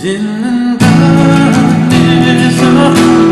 Zillinden bir sana